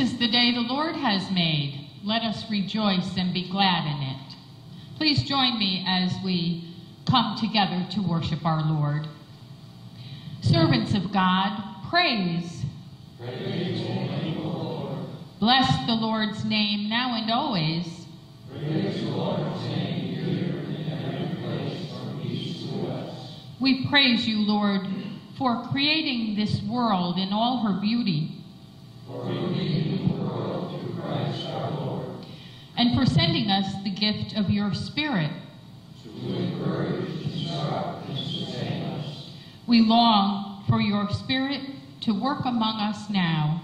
Is the day the Lord has made. Let us rejoice and be glad in it. Please join me as we come together to worship our Lord. Servants of God, praise. Praise Lord. Bless the Lord's name now and always. Praise the Lord's name here every place from east to west. We praise you, Lord, for creating this world in all her beauty. For redeeming the world through Christ our Lord. And for sending us the gift of your Spirit. To encourage, instruct, and sustain us. We long for your Spirit to work among us now.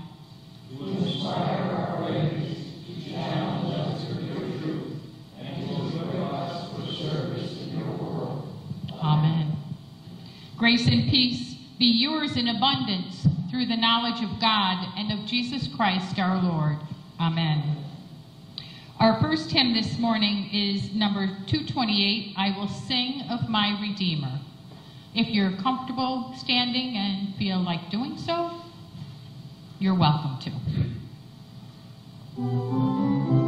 To inspire our ways, to challenge us with your truth, and to equip us for service in your world. Amen. Grace and peace be yours in abundance through the knowledge of God and of Jesus Christ our Lord. Amen. Our first hymn this morning is number 228, I Will Sing of My Redeemer. If you're comfortable standing and feel like doing so, you're welcome to.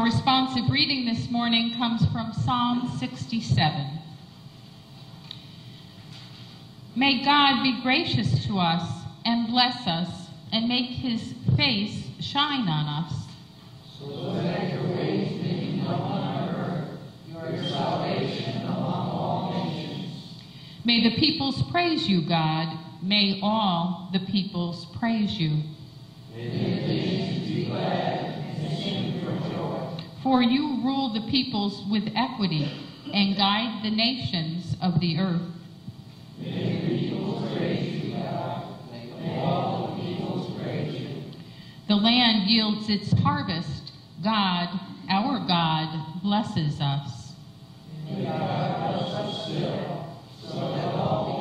Our responsive reading this morning comes from Psalm 67. May God be gracious to us and bless us and make his face shine on us. So that your ways may be known on earth, your salvation among all nations. May the peoples praise you, God. May all the peoples praise you. May the nations be glad and sing for joy. For you rule the peoples with equity and guide the nations of the earth. The. The land yields its harvest. God, our God, blesses us. May God bless us still, so that all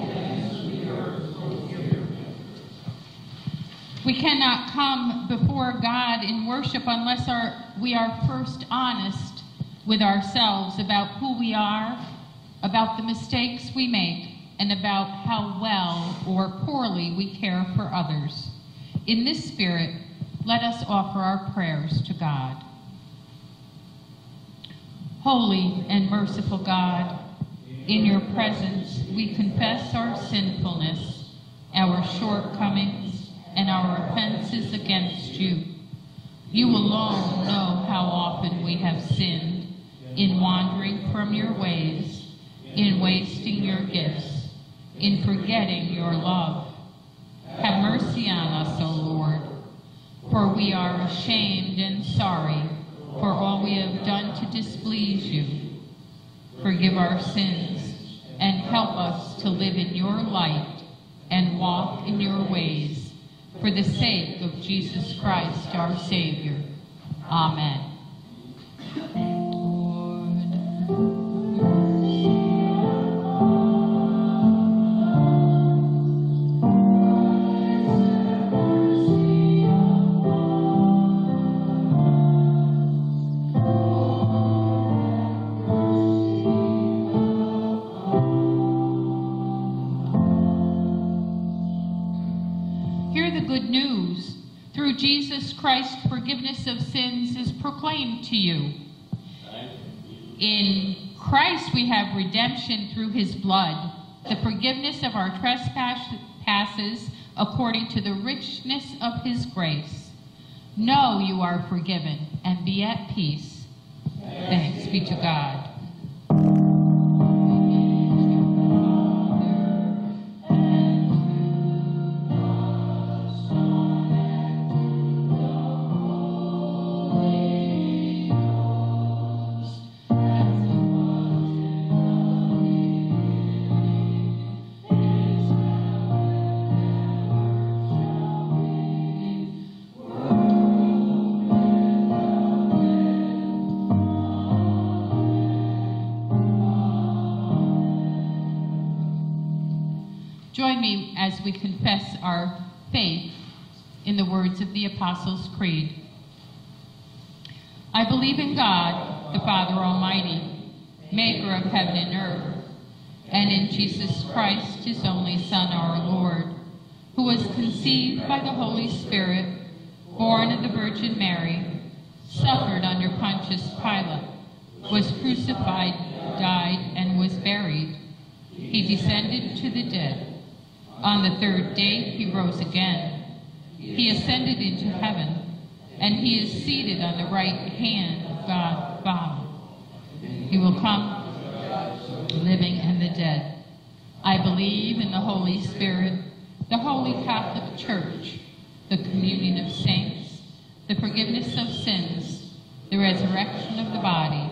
We cannot come before God in worship unless our, we are first honest with ourselves about who we are, about the mistakes we make, and about how well or poorly we care for others. In this spirit, let us offer our prayers to God. Holy and merciful God, in your presence we confess our sinfulness, our shortcomings, and our offenses against you. You alone know how often we have sinned in wandering from your ways, in wasting your gifts, in forgetting your love. Have mercy on us, O Lord, for we are ashamed and sorry for all we have done to displease you. Forgive our sins and help us to live in your light and walk in your ways for the sake of Jesus Christ, our Savior. Amen. To you. In Christ, we have redemption through his blood, the forgiveness of our trespasses according to the richness of his grace. Know you are forgiven and be at peace. Thanks be to God. Join me as we confess our faith in the words of the Apostles' Creed. I believe in God, the Father Almighty, maker of heaven and earth, and in Jesus Christ, his only Son, our Lord, who was conceived by the Holy Spirit, born of the Virgin Mary, suffered under Pontius Pilate, was crucified, died, and was buried. He descended to the dead. On the third day he rose again. He ascended into heaven, and he is seated on the right hand of God the Father. He will come, living and the dead. I believe in the Holy Spirit, the Holy Catholic Church, the communion of saints, the forgiveness of sins, the resurrection of the body,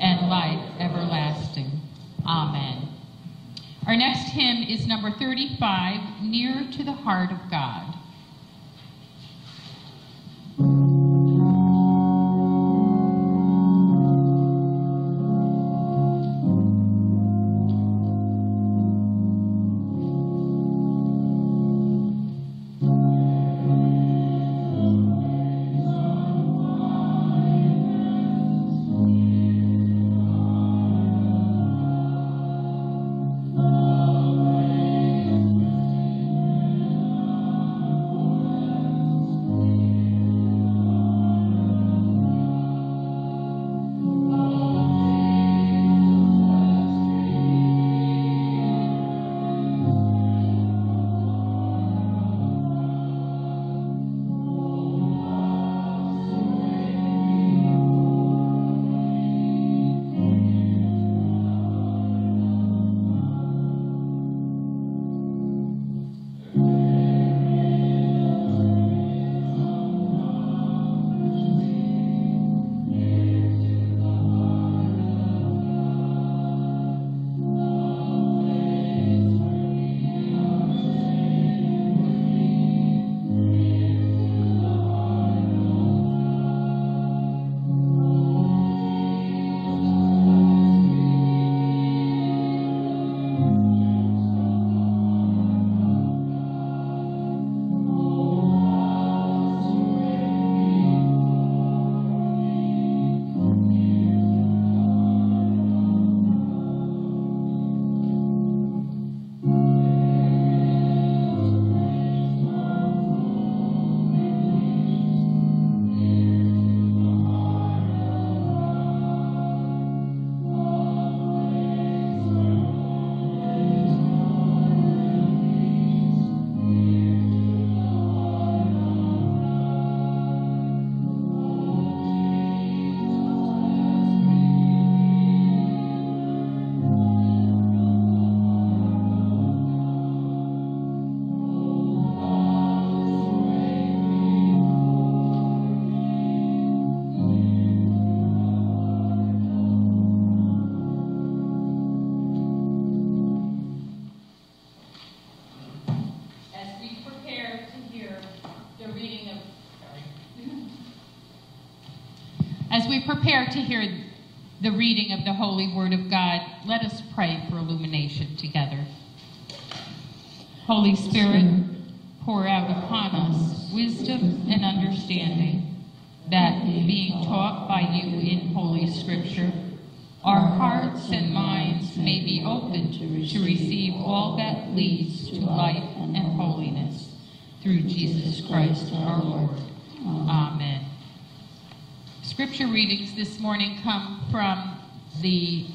and life everlasting. Amen. Our next hymn is number 35, Near to the Heart of God. Prepare to hear the reading of the Holy Word of God, let us pray for illumination together. Holy Spirit, pour out upon us wisdom and understanding, that being taught by you in Holy Scripture, our hearts and minds may be open to receive all that leads to life and holiness. Through Jesus Christ our Lord. Amen. Scripture readings this morning come from the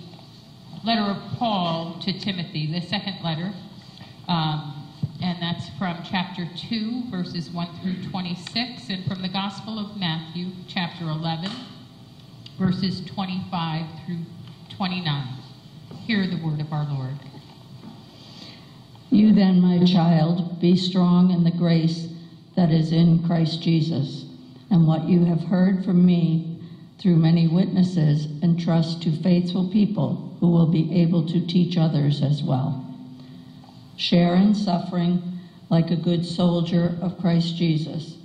letter of Paul to Timothy, the second letter. Um, and that's from chapter 2, verses 1 through 26, and from the Gospel of Matthew, chapter 11, verses 25 through 29. Hear the word of our Lord. You then, my child, be strong in the grace that is in Christ Jesus, and what you have heard from me through many witnesses, entrust to faithful people who will be able to teach others as well. Share in suffering like a good soldier of Christ Jesus.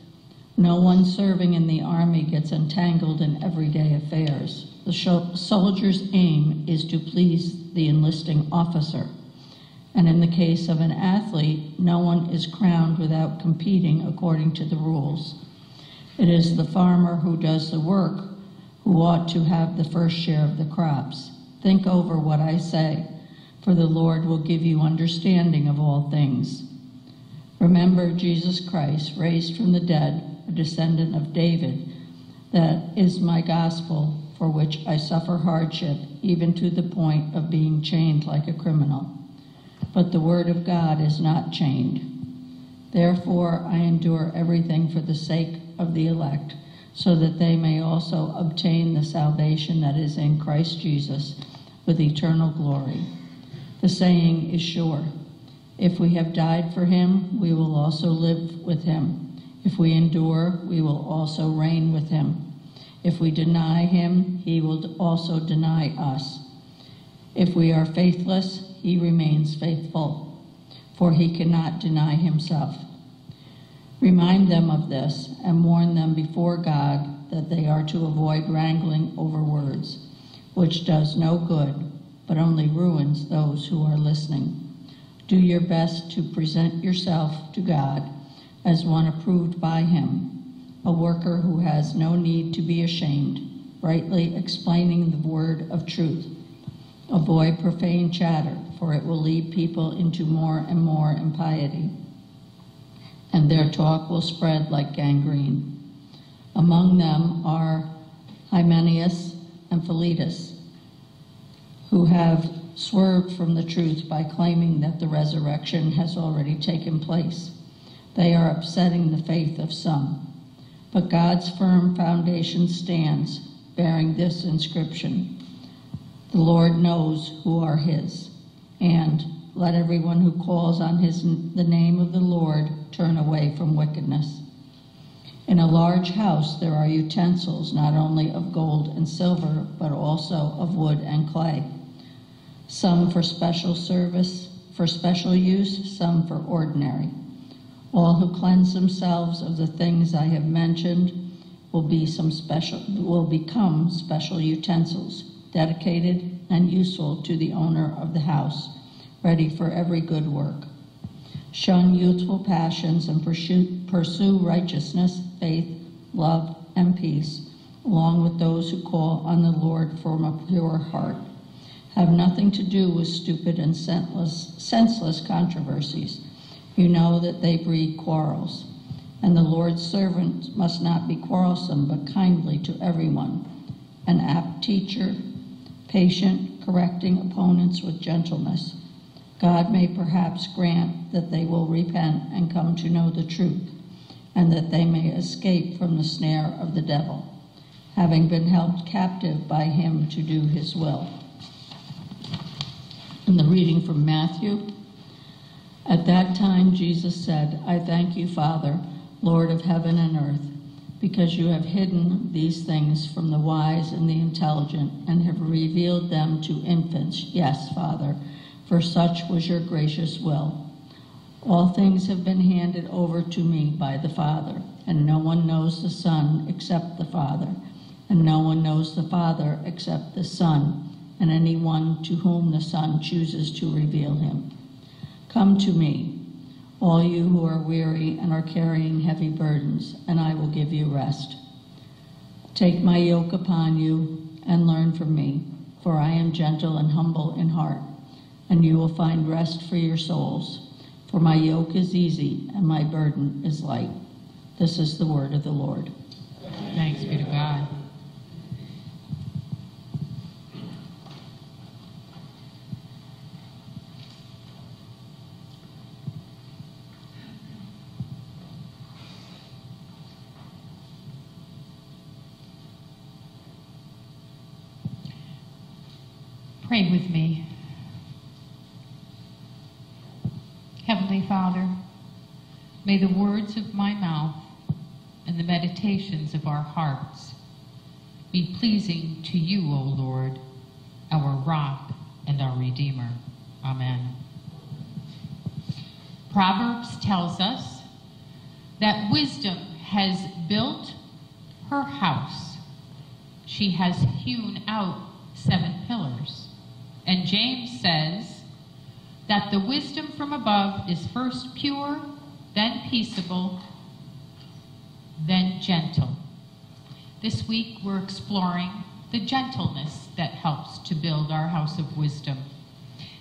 No one serving in the army gets entangled in everyday affairs. The soldier's aim is to please the enlisting officer. And in the case of an athlete, no one is crowned without competing according to the rules. It is the farmer who does the work who ought to have the first share of the crops. Think over what I say, for the Lord will give you understanding of all things. Remember Jesus Christ, raised from the dead, a descendant of David. That is my gospel, for which I suffer hardship, even to the point of being chained like a criminal. But the word of God is not chained. Therefore, I endure everything for the sake of the elect, so that they may also obtain the salvation that is in Christ Jesus with eternal glory. The saying is sure if we have died for him, we will also live with him. If we endure, we will also reign with him. If we deny him, he will also deny us. If we are faithless, he remains faithful, for he cannot deny himself. Remind them of this and warn them before God that they are to avoid wrangling over words, which does no good, but only ruins those who are listening. Do your best to present yourself to God as one approved by Him, a worker who has no need to be ashamed, rightly explaining the word of truth. Avoid profane chatter, for it will lead people into more and more impiety, and their talk will spread like gangrene. Among them are Hymenaeus and Philetus, who have swerved from the truth by claiming that the resurrection has already taken place. They are upsetting the faith of some. But God's firm foundation stands, bearing this inscription The Lord knows who are his, and let everyone who calls on his, the name of the Lord turn away from wickedness. In a large house there are utensils not only of gold and silver, but also of wood and clay some for special service, for special use, some for ordinary. All who cleanse themselves of the things I have mentioned will be some special will become special utensils, dedicated and useful to the owner of the house, ready for every good work. Shun youthful passions and pursue, pursue righteousness, faith, love, and peace, along with those who call on the Lord from a pure heart have nothing to do with stupid and senseless, senseless controversies. You know that they breed quarrels. And the Lord's servant must not be quarrelsome, but kindly to everyone, an apt teacher, patient, correcting opponents with gentleness. God may perhaps grant that they will repent and come to know the truth, and that they may escape from the snare of the devil, having been held captive by him to do his will. In the reading from Matthew, at that time Jesus said, I thank you, Father, Lord of heaven and earth, because you have hidden these things from the wise and the intelligent and have revealed them to infants. Yes, Father, for such was your gracious will. All things have been handed over to me by the Father, and no one knows the Son except the Father and no one knows the Father except the Son, and anyone to whom the Son chooses to reveal him. Come to me, all you who are weary and are carrying heavy burdens, and I will give you rest. Take my yoke upon you and learn from me, for I am gentle and humble in heart, and you will find rest for your souls. For my yoke is easy and my burden is light. This is the word of the Lord. Thanks be to God. Pray with me. Father, may the words of my mouth and the meditations of our hearts be pleasing to you, O Lord, our rock and our Redeemer. Amen. Proverbs tells us that wisdom has built her house. She has hewn out seven pillars. And James says that the wisdom from above is first pure, then peaceable, then gentle. This week we're exploring the gentleness that helps to build our house of wisdom.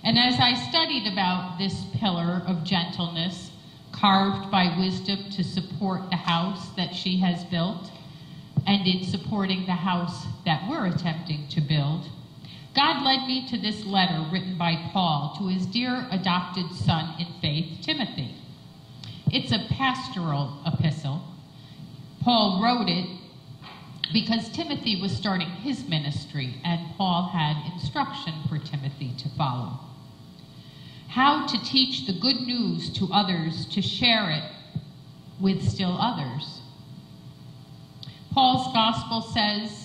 And as I studied about this pillar of gentleness, carved by wisdom to support the house that she has built, and in supporting the house that we're attempting to build, God led me to this letter written by Paul to his dear adopted son in faith, Timothy. It's a pastoral epistle. Paul wrote it because Timothy was starting his ministry, and Paul had instruction for Timothy to follow. How to teach the good news to others, to share it with still others. Paul's gospel says,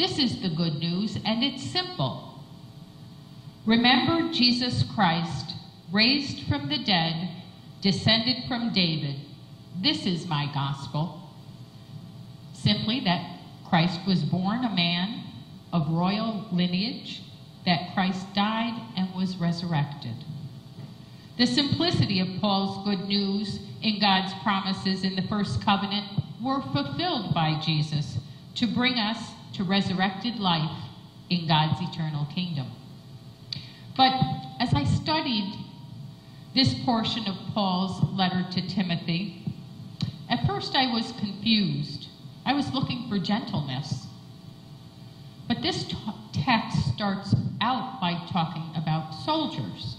This is the good news, and it's simple. Remember Jesus Christ, raised from the dead, descended from David. This is my gospel. Simply that Christ was born a man of royal lineage, that Christ died and was resurrected. The simplicity of Paul's good news in God's promises in the first covenant were fulfilled by Jesus to bring us to resurrected life in God's eternal kingdom. But as I studied this portion of Paul's letter to Timothy, at first I was confused. I was looking for gentleness. But this text starts out by talking about soldiers.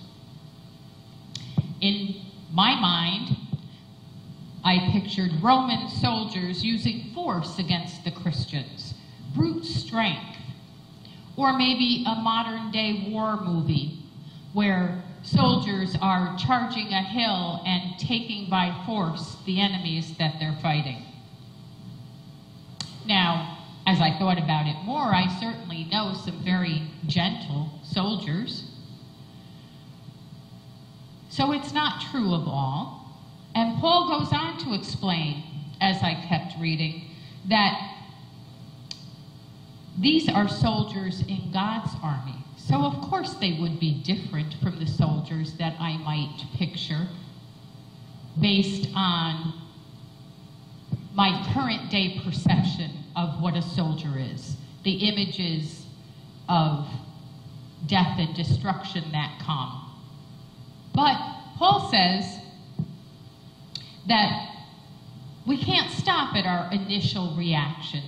In my mind, I pictured Roman soldiers using force against the Christians, brute strength, or maybe a modern day war movie where soldiers are charging a hill and taking by force the enemies that they're fighting. Now, as I thought about it more, I certainly know some very gentle soldiers. So it's not true of all. And Paul goes on to explain, as I kept reading, that these are soldiers in God's army. So, of course, they would be different from the soldiers that I might picture based on my current day perception of what a soldier is, the images of death and destruction that come. But Paul says that we can't stop at our initial reaction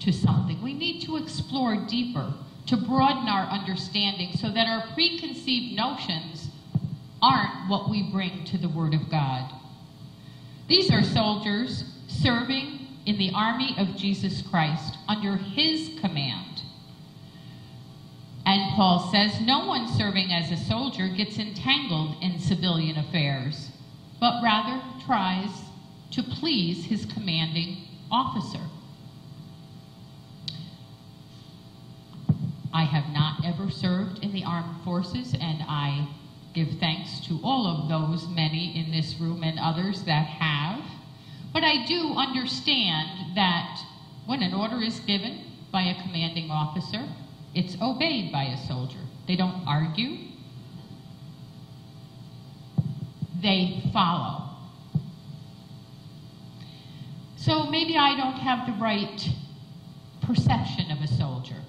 to something. We need to explore deeper, to broaden our understanding so that our preconceived notions aren't what we bring to the Word of God. These are soldiers serving in the army of Jesus Christ under his command. And Paul says no one serving as a soldier gets entangled in civilian affairs, but rather tries to please his commanding officer. I have not ever served in the armed forces, and I give thanks to all of those, many in this room and others that have. But I do understand that when an order is given, by a commanding officer, it's obeyed by a soldier. They don't argue, they follow. So maybe I don't have the right perception of a soldier.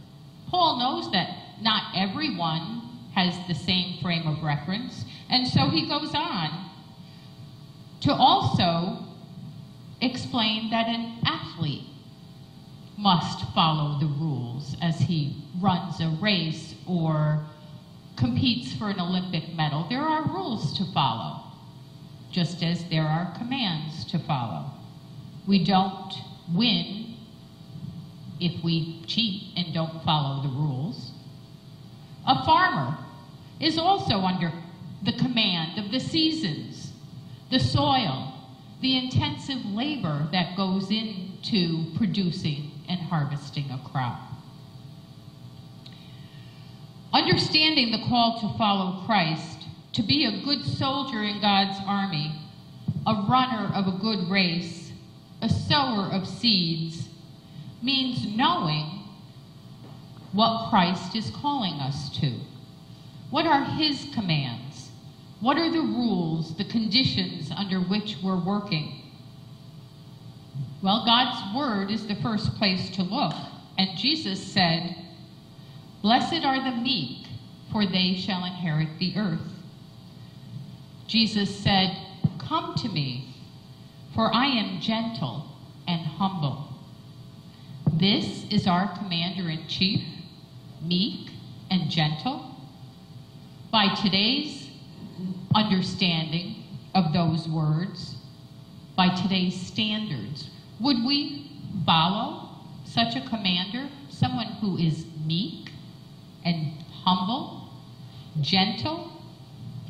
Paul knows that not everyone has the same frame of reference, and so he goes on to also explain that an athlete must follow the rules as he runs a race or competes for an Olympic medal. There are rules to follow, just as there are commands to follow. We don't win if we cheat and don't follow the rules. A farmer is also under the command of the seasons, the soil, the intensive labor that goes into producing and harvesting a crop. Understanding the call to follow Christ, to be a good soldier in God's army, a runner of a good race, a sower of seeds, means knowing what Christ is calling us to. What are his commands? What are the rules, the conditions under which we're working? Well, God's word is the first place to look. And Jesus said, Blessed are the meek, for they shall inherit the earth. Jesus said, Come to me, for I am gentle and humble. This is our commander in chief, meek and gentle. By today's understanding of those words, by today's standards, would we follow such a commander, someone who is meek and humble, gentle?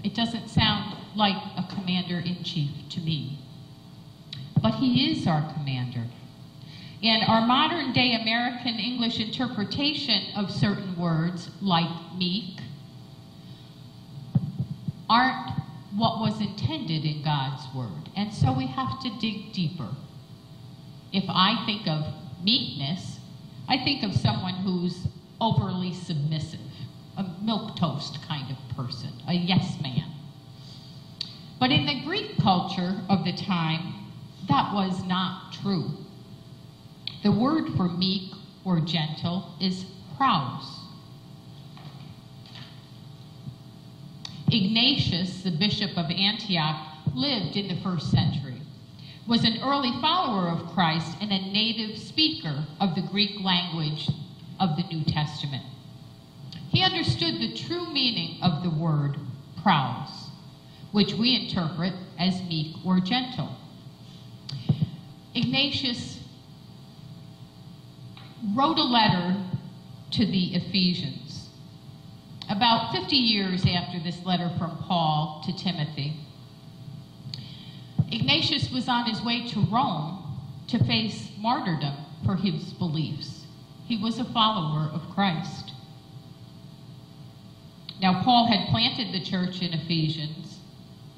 It doesn't sound like a commander in chief to me. But he is our commander. And our modern day American English interpretation of certain words, like meek, aren't what was intended in God's word. And so we have to dig deeper. If I think of meekness, I think of someone who's overly submissive, a milk toast kind of person, a yes man. But in the Greek culture of the time, that was not true. The word for meek or gentle is praus. Ignatius, the bishop of Antioch, lived in the first century, was an early follower of Christ and a native speaker of the Greek language of the New Testament. He understood the true meaning of the word praus, which we interpret as meek or gentle. Ignatius wrote a letter to the Ephesians about 50 years after this letter from Paul to Timothy, Ignatius was on his way to Rome to face martyrdom for his beliefs. He was a follower of Christ. Now, Paul had planted the church in Ephesians,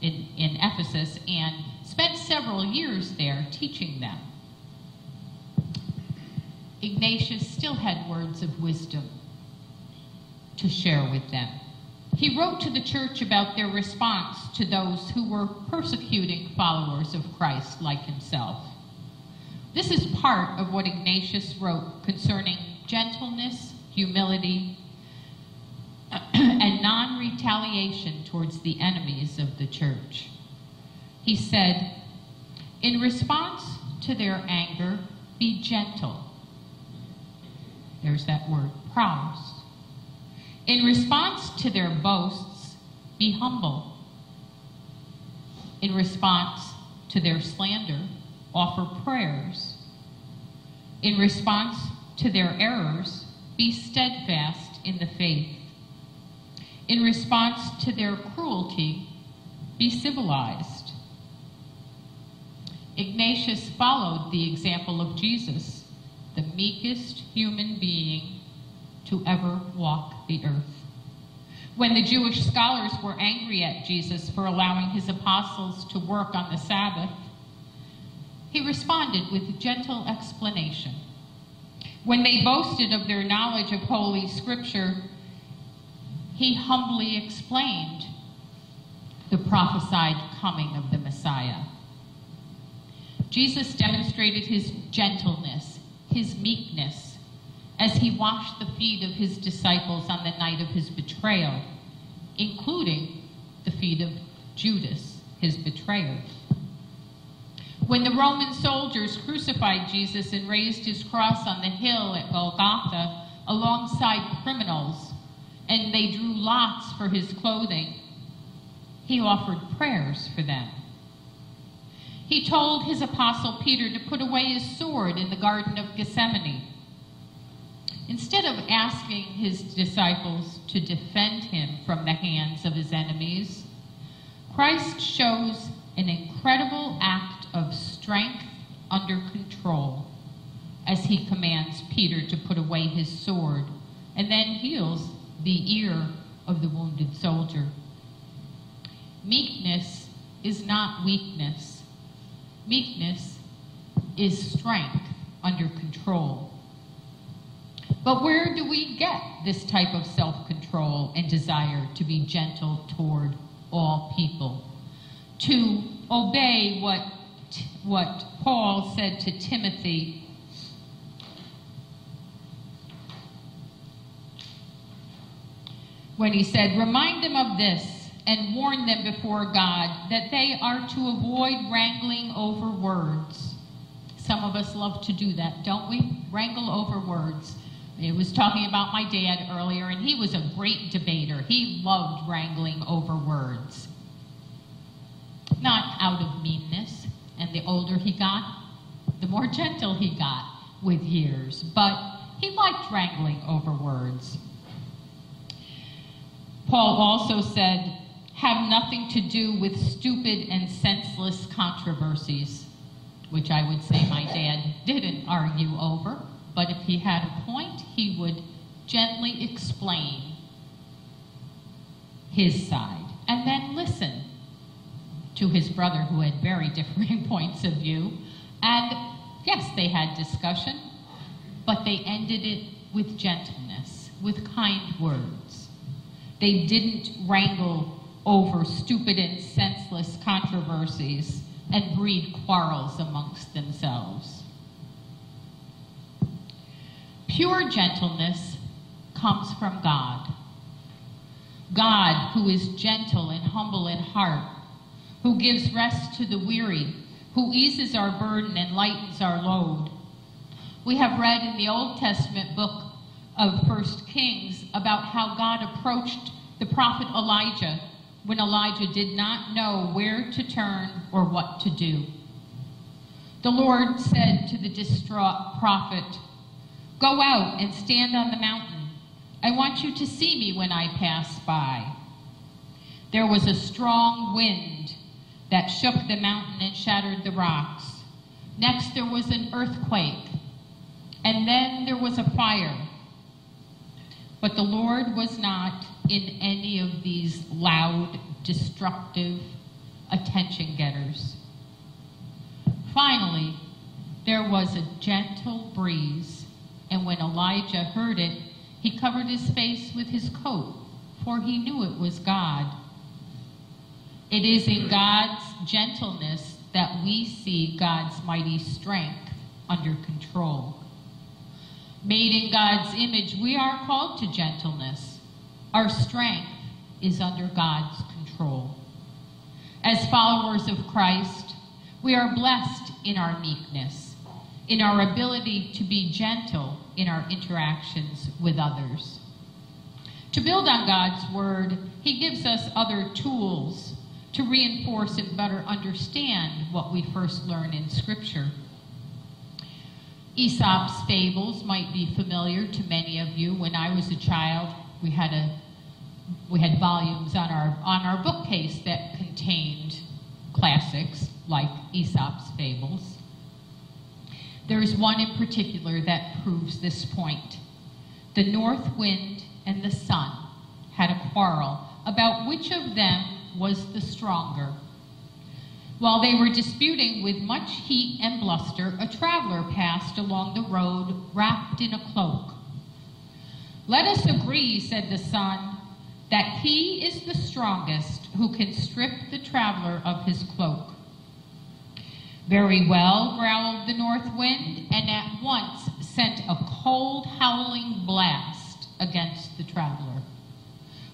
in, in Ephesus, and spent several years there teaching them. Ignatius still had words of wisdom to share with them. He wrote to the church about their response to those who were persecuting followers of Christ like himself. This is part of what Ignatius wrote concerning gentleness, humility, and non retaliation towards the enemies of the church. He said, In response to their anger, be gentle. There's that word, praus. In response to their boasts, be humble. In response to their slander, offer prayers. In response to their errors, be steadfast in the faith. In response to their cruelty, be civilized. Ignatius followed the example of Jesus, the meekest human being to ever walk the earth. When the Jewish scholars were angry at Jesus for allowing his apostles to work on the Sabbath, he responded with gentle explanation. When they boasted of their knowledge of Holy Scripture, he humbly explained the prophesied coming of the Messiah. Jesus demonstrated his gentleness, his meekness, as he washed the feet of his disciples on the night of his betrayal, including the feet of Judas, his betrayer. When the Roman soldiers crucified Jesus and raised his cross on the hill at Golgotha alongside criminals, and they drew lots for his clothing, he offered prayers for them. He told his apostle Peter to put away his sword in the Garden of Gethsemane. Instead of asking his disciples to defend him from the hands of his enemies, Christ shows an incredible act of strength under control as he commands Peter to put away his sword and then heals the ear of the wounded soldier. Meekness is not weakness. Meekness is strength under control. But where do we get this type of self control and desire to be gentle toward all people? To obey what, what Paul said to Timothy when he said, Remind them of this and warn them before God that they are to avoid wrangling over words. Some of us love to do that, don't we? Wrangle over words. I was talking about my dad earlier, and he was a great debater. He loved wrangling over words. Not out of meanness, and the older he got, the more gentle he got with years, but he liked wrangling over words. Paul also said, have nothing to do with stupid and senseless controversies, which I would say my dad didn't argue over, but if he had a point, he would gently explain his side and then listen to his brother who had very differing points of view. And yes, they had discussion, but they ended it with gentleness, with kind words. They didn't wrangle over stupid and senseless controversies and breed quarrels amongst themselves. Pure gentleness comes from God. God, who is gentle and humble in heart, who gives rest to the weary, who eases our burden and lightens our load. We have read in the Old Testament book of First Kings about how God approached the prophet Elijah when Elijah did not know where to turn or what to do. The Lord said to the distraught prophet, Go out and stand on the mountain. I want you to see me when I pass by. There was a strong wind that shook the mountain and shattered the rocks. Next, there was an earthquake. And then there was a fire. But the Lord was not in any of these loud, destructive attention getters. Finally, there was a gentle breeze, and when Elijah heard it, he covered his face with his coat, for he knew it was God. It is in God's gentleness that we see God's mighty strength under control. Made in God's image, we are called to gentleness. Our strength is under God's control. As followers of Christ, we are blessed in our meekness, in our ability to be gentle in our interactions with others. To build on God's word, he gives us other tools to reinforce and better understand what we first learn in Scripture. Aesop's fables might be familiar to many of you. When I was a child, we had a we had volumes on our on our bookcase that contained classics like Aesop's fables. There is one in particular that proves this point. The north wind and the sun had a quarrel about which of them was the stronger. While they were disputing with much heat and bluster, a traveler passed along the road wrapped in a cloak. Let us agree, said the sun, that he is the strongest who can strip the traveler of his cloak. Very well, growled the north wind, and at once sent a cold, howling blast against the traveler.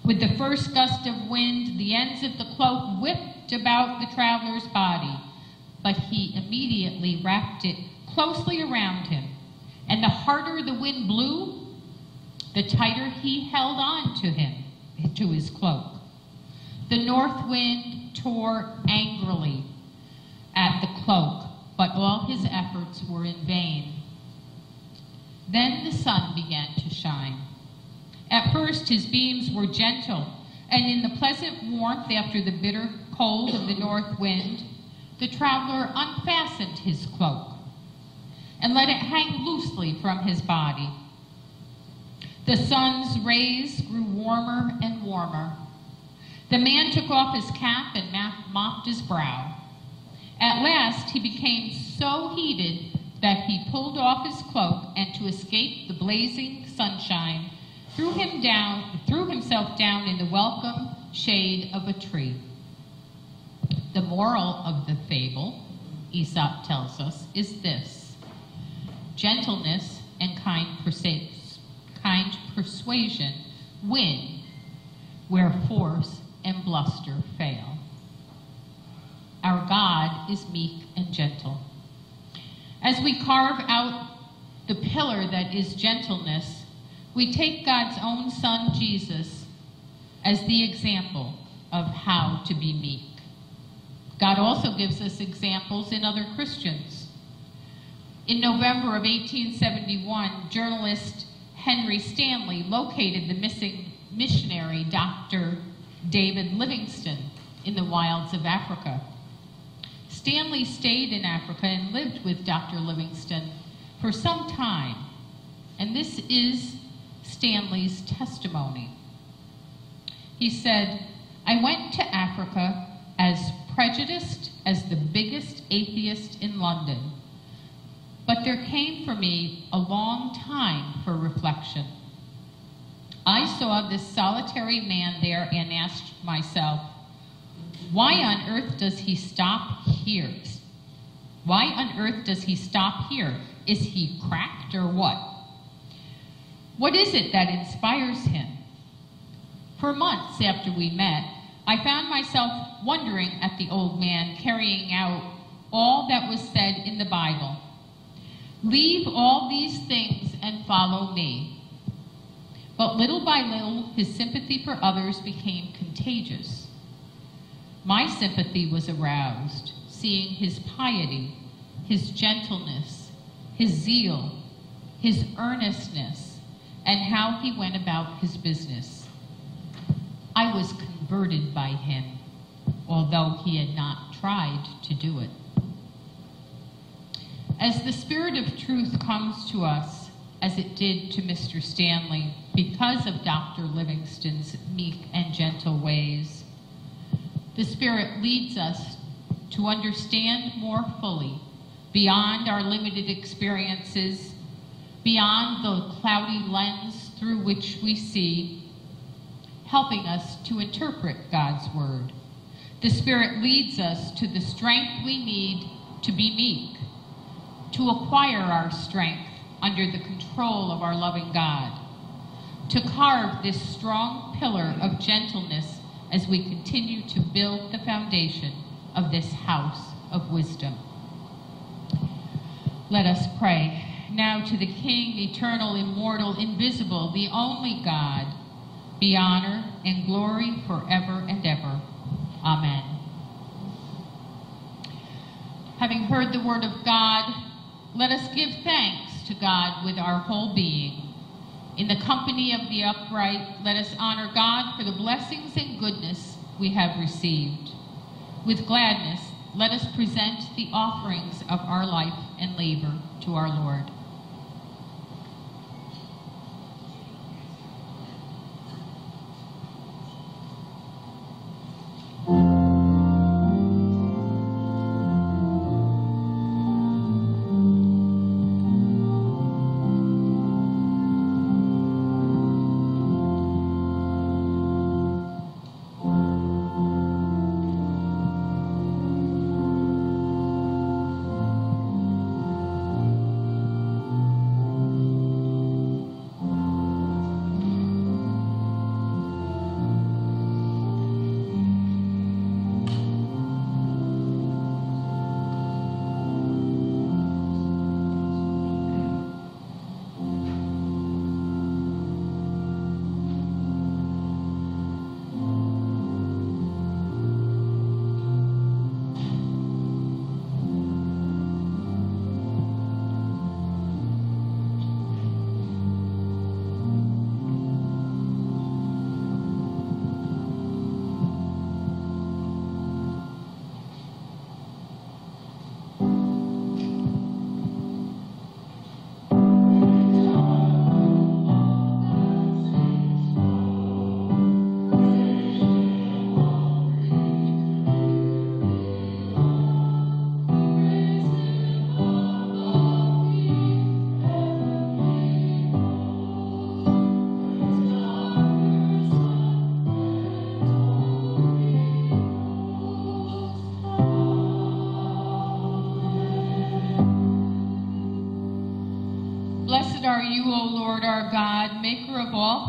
With the first gust of wind, the ends of the cloak whipped about the traveler's body, but he immediately wrapped it closely around him. And the harder the wind blew, the tighter he held on to him, to his cloak. The north wind tore angrily at the cloak, but all his efforts were in vain. Then the sun began to shine. At first, his beams were gentle, and in the pleasant warmth after the bitter cold of the north wind, the traveler unfastened his cloak and let it hang loosely from his body. The sun's rays grew warmer and warmer. The man took off his cap and mopped his brow. At last, he became so heated that he pulled off his cloak and to escape the blazing sunshine, threw him down, threw himself down in the welcome shade of a tree. The moral of the fable, Aesop tells us, is this. Gentleness and kind, kind persuasion win where force and bluster fail. Our God is meek and gentle. As we carve out the pillar that is gentleness, we take God's own Son, Jesus, as the example of how to be meek. God also gives us examples in other Christians. In November of 1871, journalist Henry Stanley located the missing missionary Dr. David Livingstone in the wilds of Africa. Stanley stayed in Africa and lived with Dr. Livingstone for some time, and this is Stanley's testimony. He said, I went to Africa as prejudiced as the biggest atheist in London, but there came for me a long time for reflection. I saw this solitary man there and asked myself, why on earth does he stop here? Why on earth does he stop here? Is he cracked or what? What is it that inspires him? For months after we met, I found myself wondering at the old man carrying out all that was said in the Bible. Leave all these things and follow me. But little by little, his sympathy for others became contagious. My sympathy was aroused, seeing his piety, his gentleness, his zeal, his earnestness, and how he went about his business. I was converted by him, although he had not tried to do it. As the Spirit of truth comes to us, as it did to Mr. Stanley, because of Dr. Livingstone's meek and gentle ways, the Spirit leads us to understand more fully, beyond our limited experiences, beyond the cloudy lens through which we see, helping us to interpret God's Word. The Spirit leads us to the strength we need to be meek, to acquire our strength under the control of our loving God, to carve this strong pillar of gentleness as we continue to build the foundation of this house of wisdom. Let us pray. Now to the King, eternal, immortal, invisible, the only God, be honor and glory forever and ever. Amen. Having heard the word of God, let us give thanks to God with our whole being. In the company of the upright, let us honor God for the blessings and goodness we have received. With gladness, let us present the offerings of our life and labor to our Lord.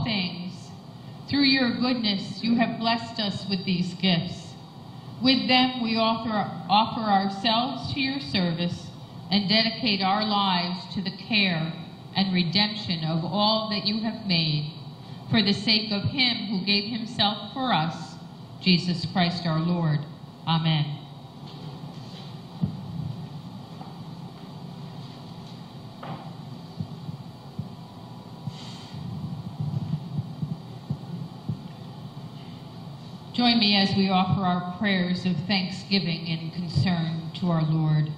Things. Through your goodness, you have blessed us with these gifts. With them, we offer, offer ourselves to your service and dedicate our lives to the care and redemption of all that you have made, for the sake of him who gave himself for us, Jesus Christ our Lord. Amen. Join me as we offer our prayers of thanksgiving and concern to our Lord.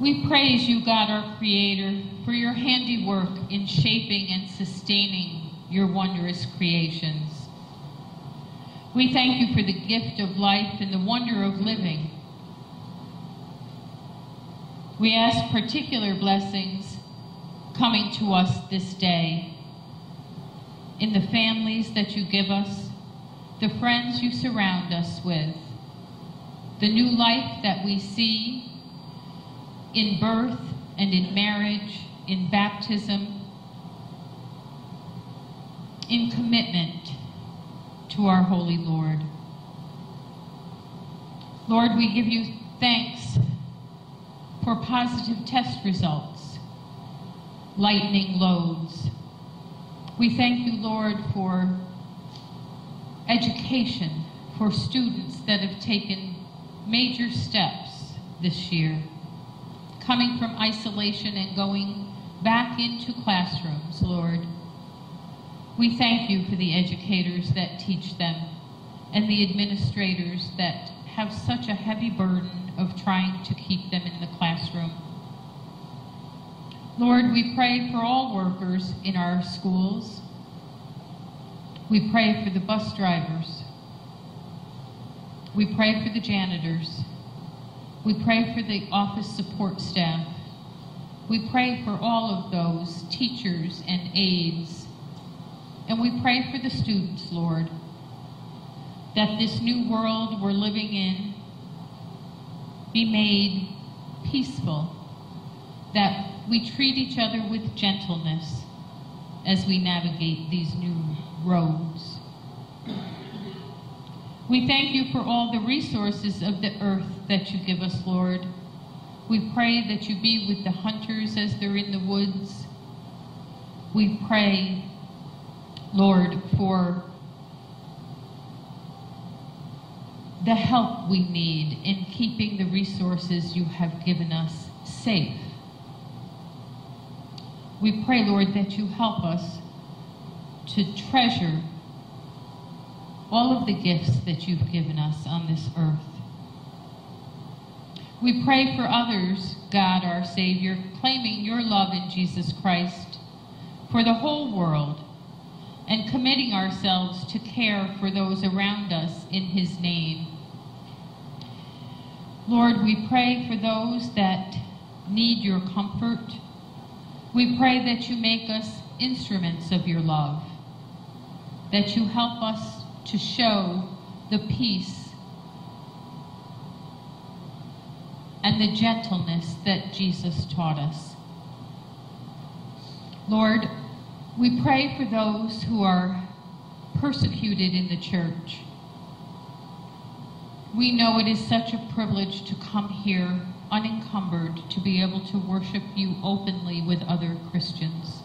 We praise you, God, our Creator, for your handiwork in shaping and sustaining your wondrous creations. We thank you for the gift of life and the wonder of living. We ask particular blessings coming to us this day in the families that you give us, the friends you surround us with, the new life that we see in birth and in marriage, in baptism, in commitment to our holy Lord. Lord, we give you thanks for positive test results, lightening loads. We thank you, Lord, for education for students that have taken major steps this year, coming from isolation and going back into classrooms, Lord. We thank you for the educators that teach them and the administrators that have such a heavy burden of trying to keep them in the classroom. Lord, we pray for all workers in our schools. We pray for the bus drivers. We pray for the janitors. We pray for the office support staff. We pray for all of those teachers and aides. And we pray for the students, Lord, that this new world we're living in be made peaceful, that we treat each other with gentleness as we navigate these new roads. We thank you for all the resources of the earth that you give us, Lord. We pray that you be with the hunters as they're in the woods. We pray, Lord, for the help we need in keeping the resources you have given us safe. We pray, Lord, that you help us to treasure all of the gifts that you've given us on this earth. We pray for others, God our Savior, claiming your love in Jesus Christ for the whole world and committing ourselves to care for those around us in his name. Lord, we pray for those that need your comfort. We pray that you make us instruments of your love, that you help us to show the peace and the gentleness that Jesus taught us. Lord, we pray for those who are persecuted in the church. We know it is such a privilege to come here unencumbered to be able to worship you openly with other Christians.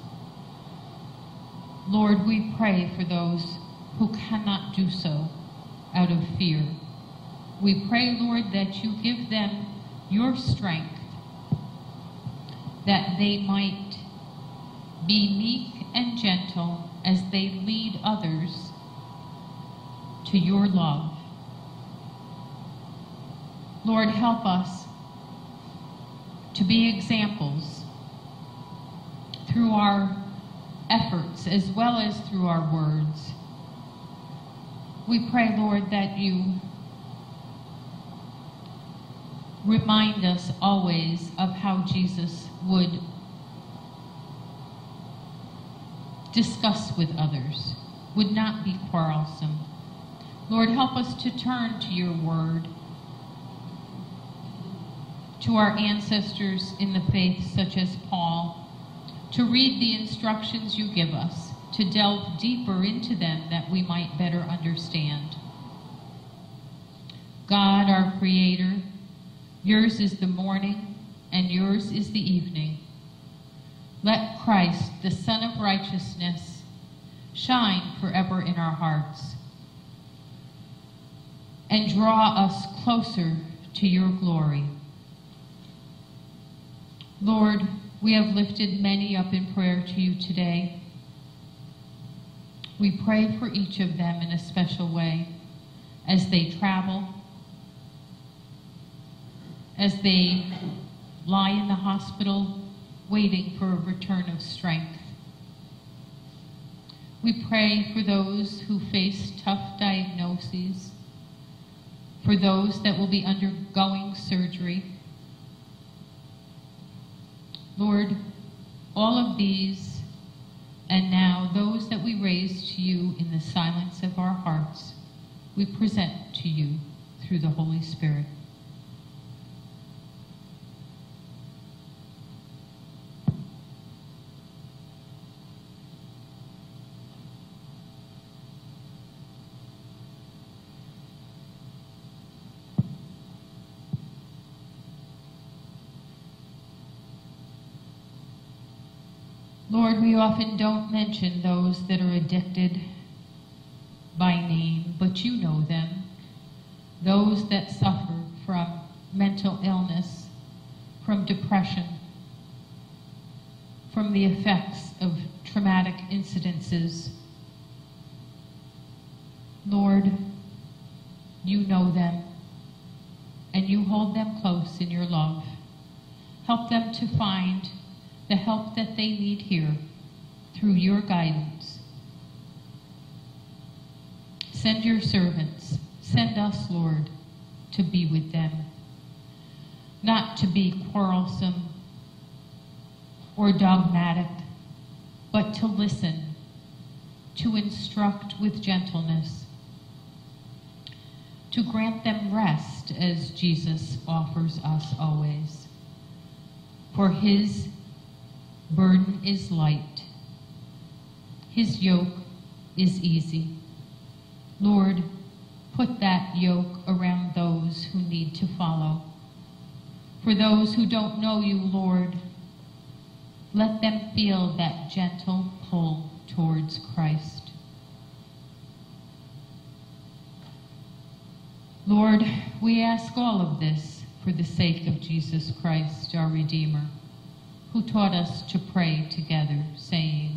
Lord, we pray for those who cannot do so out of fear. We pray, Lord, that you give them your strength, that they might be meek and gentle as they lead others to your love. Lord, help us to be examples through our efforts as well as through our words. We pray, Lord, that you remind us always of how Jesus would discuss with others, would not be quarrelsome. Lord, help us to turn to your word, to our ancestors in the faith, such as Paul, to read the instructions you give us, to delve deeper into them that we might better understand. God, our Creator, yours is the morning and yours is the evening. Let Christ, the Son of Righteousness, shine forever in our hearts and draw us closer to your glory. Lord, we have lifted many up in prayer to you today. We pray for each of them in a special way as they travel, as they lie in the hospital waiting for a return of strength. We pray for those who face tough diagnoses, for those that will be undergoing surgery. Lord, all of these, and now those that we raise to you in the silence of our hearts, we present to you through the Holy Spirit. Lord, we often don't mention those that are addicted by name, but you know them. Those that suffer from mental illness, from depression, from the effects of traumatic incidences. Lord, you know them, and you hold them close in your love. Help them to find the help that they need here through your guidance. Send your servants, send us, Lord, to be with them, not to be quarrelsome or dogmatic, but to listen, to instruct with gentleness, to grant them rest as Jesus offers us always. For his burden is light. His yoke is easy. Lord, put that yoke around those who need to follow. For those who don't know you, Lord, let them feel that gentle pull towards Christ. Lord, we ask all of this for the sake of Jesus Christ, our Redeemer who taught us to pray together, saying,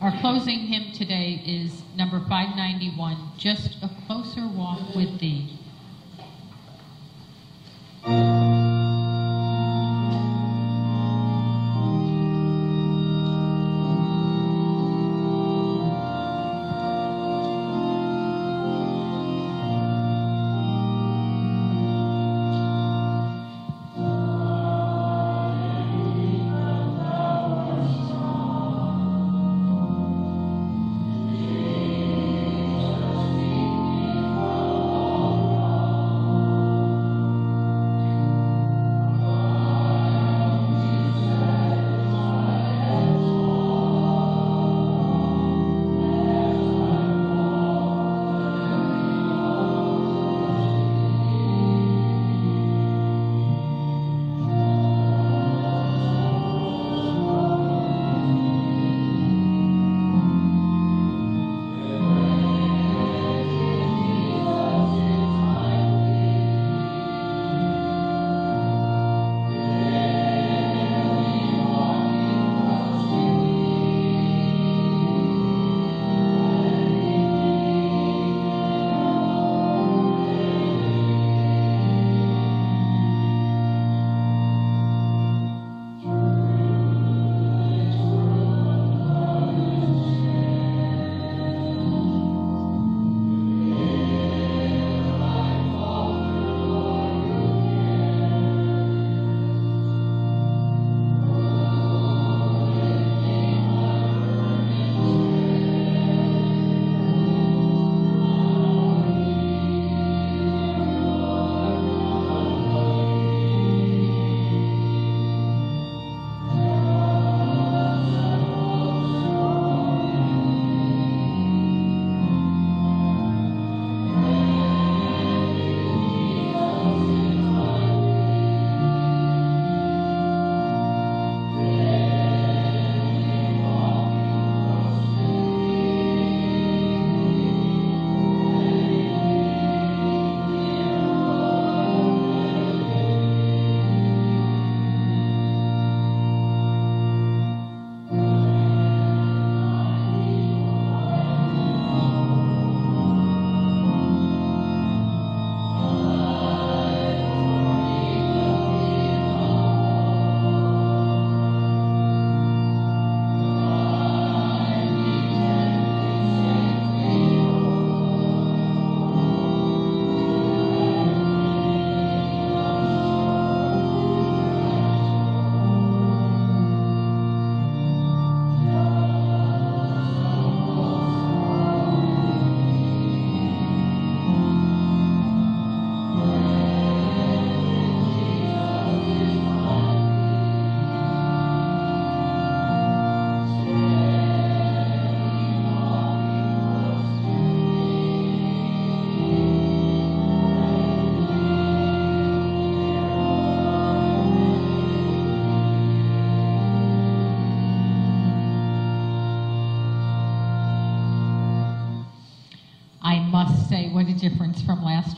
Our closing hymn today is number 591, Just a Closer Walk with Thee.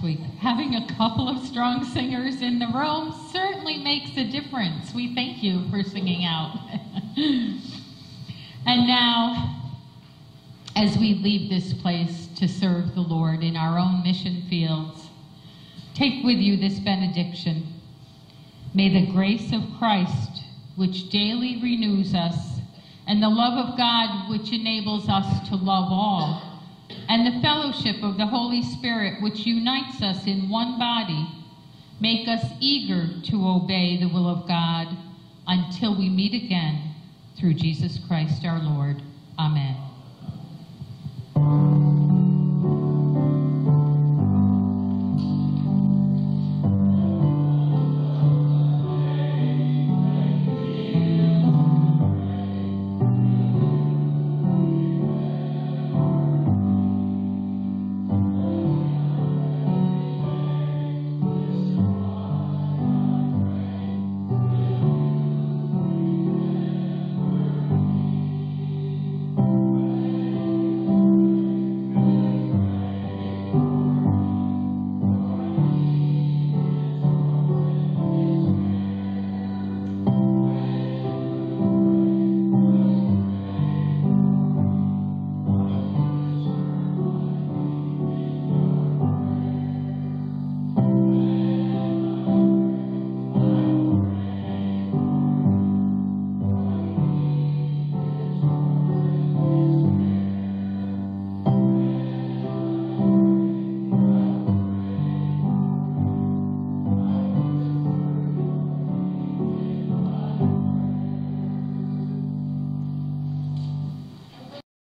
Week. Having a couple of strong singers in the room certainly makes a difference. We thank you for singing out. and now, as we leave this place to serve the Lord in our own mission fields, take with you this benediction. May the grace of Christ, which daily renews us, and the love of God, which enables us to love all, and the fellowship of the Holy Spirit, which unites us in one body, make us eager to obey the will of God until we meet again through Jesus Christ our Lord. Amen.